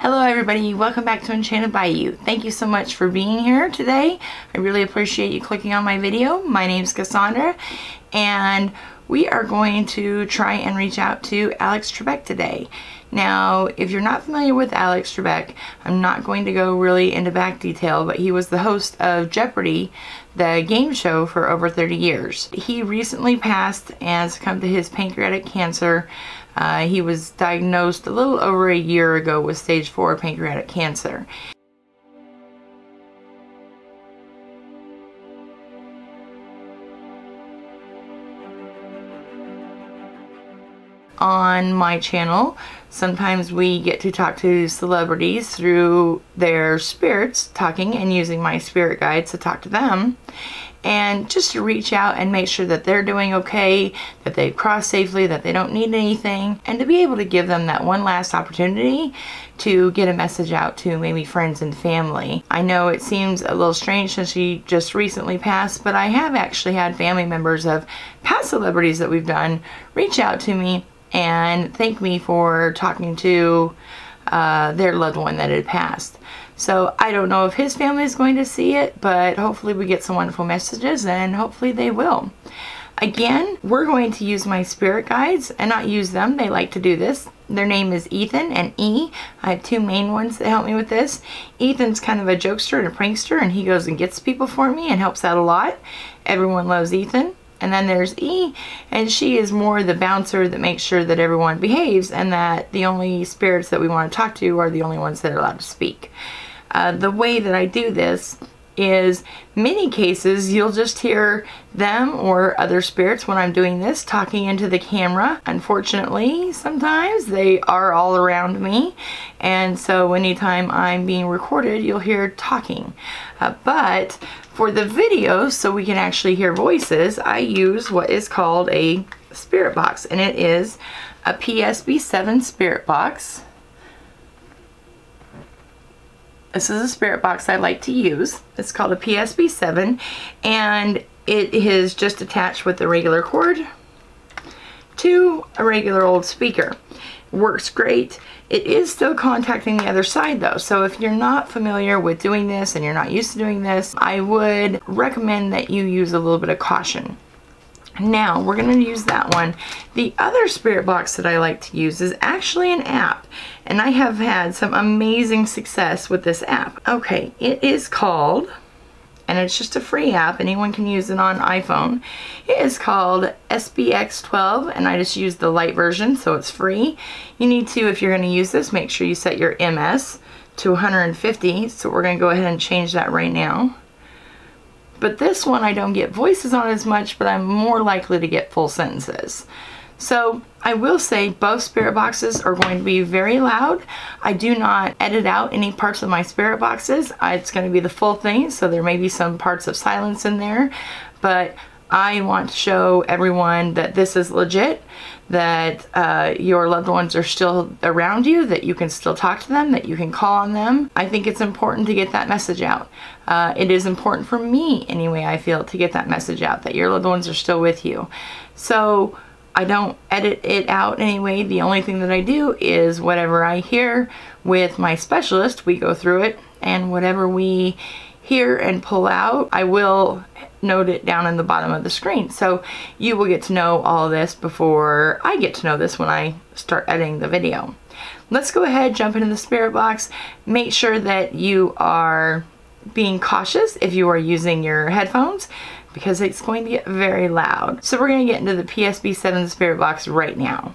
Hello everybody, welcome back to Enchanted Bayou. Thank you so much for being here today. I really appreciate you clicking on my video. My name is Cassandra and we are going to try and reach out to Alex Trebek today. Now, if you're not familiar with Alex Trebek, I'm not going to go really into back detail, but he was the host of Jeopardy, the game show, for over 30 years. He recently passed and succumbed to his pancreatic cancer uh, he was diagnosed a little over a year ago with stage 4 pancreatic cancer. on my channel. Sometimes we get to talk to celebrities through their spirits, talking and using my spirit guides to talk to them and just to reach out and make sure that they're doing okay, that they've crossed safely, that they don't need anything, and to be able to give them that one last opportunity to get a message out to maybe friends and family. I know it seems a little strange since she just recently passed, but I have actually had family members of past celebrities that we've done reach out to me and thank me for talking to uh, their loved one that had passed. So I don't know if his family is going to see it, but hopefully we get some wonderful messages and hopefully they will. Again, we're going to use my spirit guides and not use them. They like to do this. Their name is Ethan and E. I have two main ones that help me with this. Ethan's kind of a jokester and a prankster and he goes and gets people for me and helps out a lot. Everyone loves Ethan. And then there's E, and she is more the bouncer that makes sure that everyone behaves and that the only spirits that we want to talk to are the only ones that are allowed to speak. Uh, the way that I do this is many cases you'll just hear them or other spirits when I'm doing this talking into the camera. Unfortunately, sometimes they are all around me and so anytime I'm being recorded you'll hear talking. Uh, but for the video so we can actually hear voices I use what is called a spirit box and it is a PSB7 spirit box this is a spirit box I like to use. It's called a PSB7 and it is just attached with a regular cord to a regular old speaker. Works great. It is still contacting the other side though, so if you're not familiar with doing this and you're not used to doing this, I would recommend that you use a little bit of caution. Now, we're going to use that one. The other spirit box that I like to use is actually an app, and I have had some amazing success with this app. Okay, it is called, and it's just a free app. Anyone can use it on iPhone. It is called SBX12, and I just use the light version, so it's free. You need to, if you're going to use this, make sure you set your MS to 150, so we're going to go ahead and change that right now. But this one I don't get voices on as much, but I'm more likely to get full sentences. So I will say both spirit boxes are going to be very loud. I do not edit out any parts of my spirit boxes. It's going to be the full thing, so there may be some parts of silence in there, but I want to show everyone that this is legit, that uh, your loved ones are still around you, that you can still talk to them, that you can call on them. I think it's important to get that message out. Uh, it is important for me, anyway, I feel, to get that message out, that your loved ones are still with you. So I don't edit it out anyway. The only thing that I do is whatever I hear with my specialist, we go through it, and whatever we hear and pull out, I will note it down in the bottom of the screen. So you will get to know all this before I get to know this when I start editing the video. Let's go ahead, jump into the spirit box. Make sure that you are being cautious if you are using your headphones because it's going to get very loud. So we're going to get into the PSB7 spirit box right now.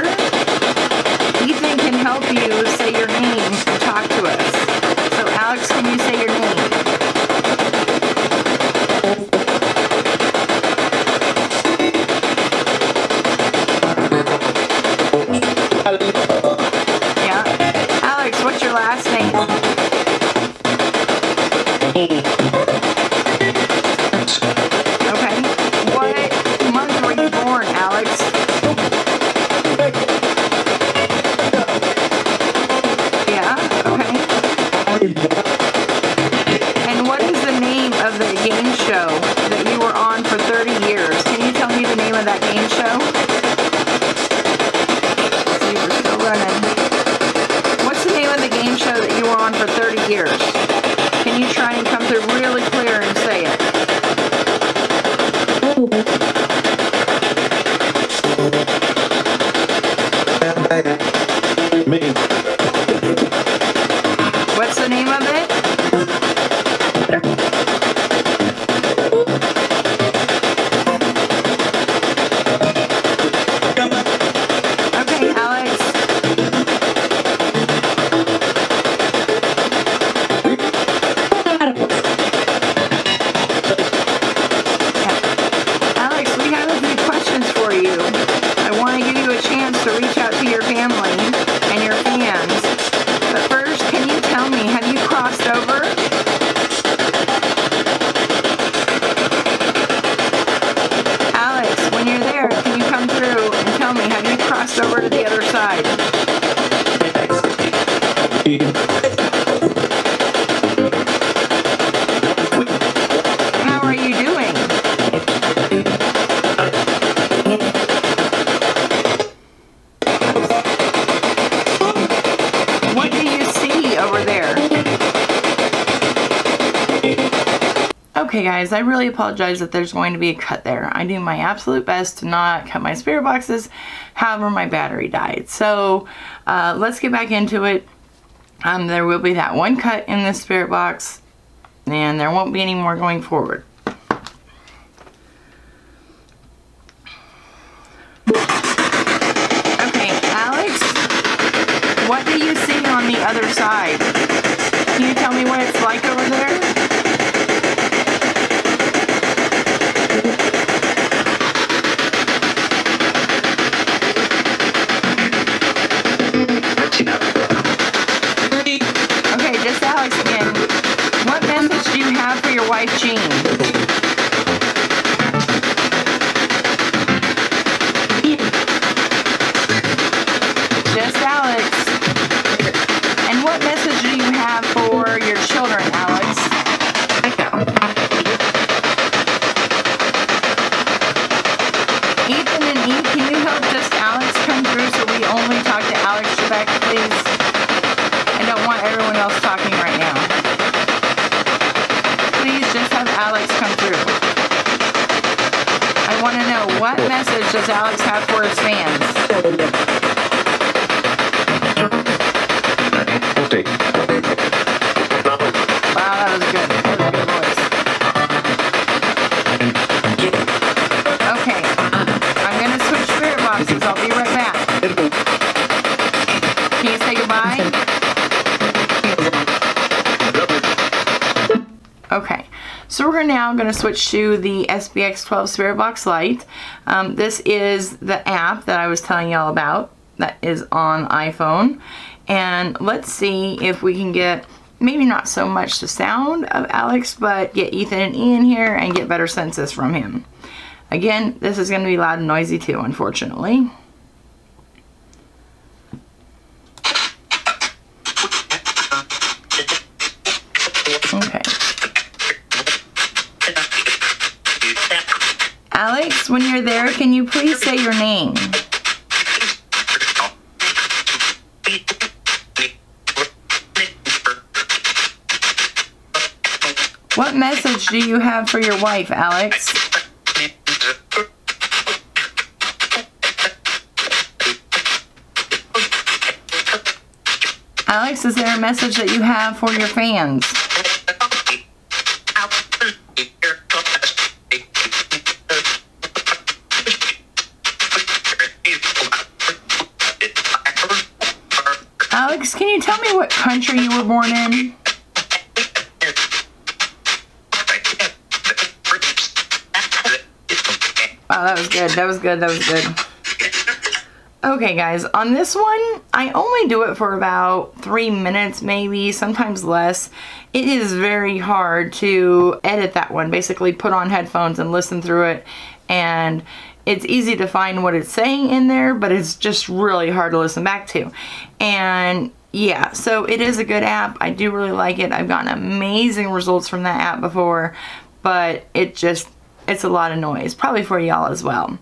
Me. Okay guys, I really apologize that there's going to be a cut there. I do my absolute best to not cut my spirit boxes, however my battery died. So uh, let's get back into it. Um, there will be that one cut in the spirit box and there won't be any more going forward. Have for what message does Alex have for his fans? So we're now going to switch to the SBX12 Spirit Box Lite. Um, this is the app that I was telling y'all about that is on iPhone. And let's see if we can get maybe not so much the sound of Alex, but get Ethan and Ian here and get better senses from him. Again, this is going to be loud and noisy too, unfortunately. Okay. Alex, when you're there, can you please say your name? What message do you have for your wife, Alex? Alex, is there a message that you have for your fans? Alex, can you tell me what country you were born in? Wow, that was good. That was good. That was good. Okay, guys, on this one, I only do it for about three minutes, maybe, sometimes less. It is very hard to edit that one, basically put on headphones and listen through it. And it's easy to find what it's saying in there, but it's just really hard to listen back to. And yeah, so it is a good app. I do really like it. I've gotten amazing results from that app before, but it just it's a lot of noise, probably for y'all as well.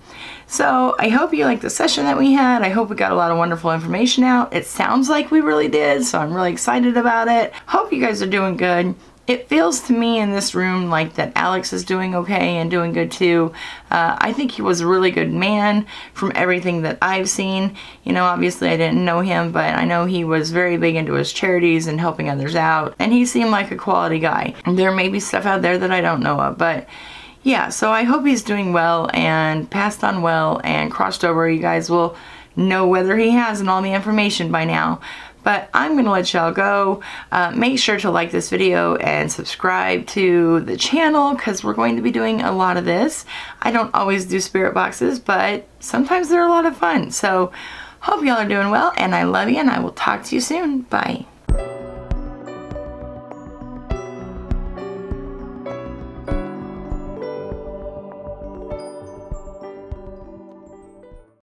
So I hope you liked the session that we had. I hope we got a lot of wonderful information out. It sounds like we really did, so I'm really excited about it. Hope you guys are doing good. It feels to me in this room like that Alex is doing okay and doing good too. Uh, I think he was a really good man from everything that I've seen. You know, obviously I didn't know him, but I know he was very big into his charities and helping others out. And he seemed like a quality guy. There may be stuff out there that I don't know of, but yeah, so I hope he's doing well and passed on well and crossed over. You guys will know whether he has and all the information by now. But I'm to let y'all go. Uh, make sure to like this video and subscribe to the channel because we're going to be doing a lot of this. I don't always do spirit boxes, but sometimes they're a lot of fun. So hope y'all are doing well and I love you and I will talk to you soon. Bye.